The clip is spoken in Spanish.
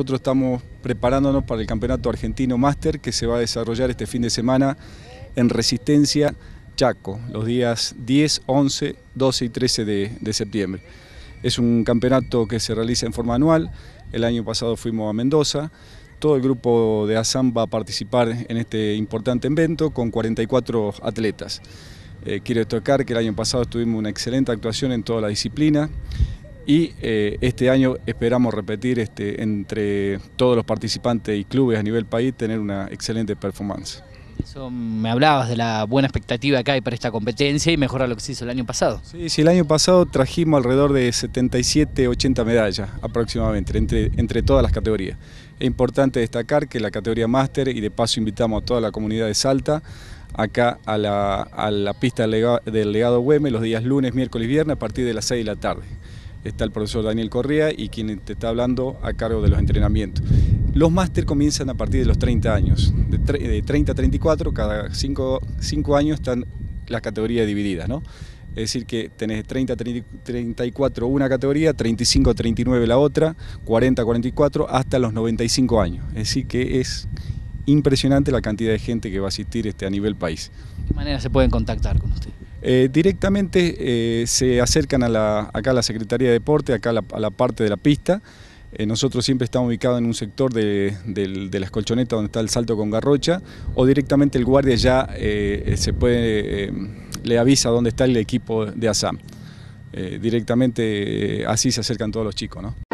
nosotros estamos preparándonos para el Campeonato Argentino Máster que se va a desarrollar este fin de semana en Resistencia Chaco, los días 10, 11, 12 y 13 de, septiembre. Es un campeonato que se realiza en forma anual, el año pasado fuimos a Mendoza, todo el grupo de ASAM va a participar en este importante evento con 44 atletas. Eh, quiero destacar que el año pasado tuvimos una excelente actuación en toda la disciplina y eh, este año esperamos repetir este, entre todos los participantes y clubes a nivel país tener una excelente performance. Eso me hablabas de la buena expectativa que hay para esta competencia y mejorar lo que se hizo el año pasado. Sí, sí, el año pasado trajimos alrededor de 77, 80 medallas aproximadamente entre, entre todas las categorías. Es importante destacar que la categoría máster y de paso invitamos a toda la comunidad de Salta acá a la, pista del legado Güeme los días lunes, miércoles y viernes a partir de las 6 de la tarde. Está el profesor Daniel Correa y quien te está hablando a cargo de los entrenamientos. Los máster comienzan a partir de los 30 años, de, 30 a 34, cada 5, años están las categorías divididas, ¿no? Es decir, que tenés 30, 34 una categoría, 35, 39 la otra, 40, 44, hasta los 95 años. Es decir, que es impresionante la cantidad de gente que va a asistir este, a nivel país. ¿De qué manera se pueden contactar con usted? Eh, directamente eh, se acercan a la, acá a la Secretaría de Deporte, acá a la, parte de la pista. Eh, nosotros siempre estamos ubicados en un sector de, de, las colchonetas donde está el salto con garrocha o directamente el guardia ya se puede, le avisa dónde está el equipo de ASAM. directamente así se acercan todos los chicos. ¿no?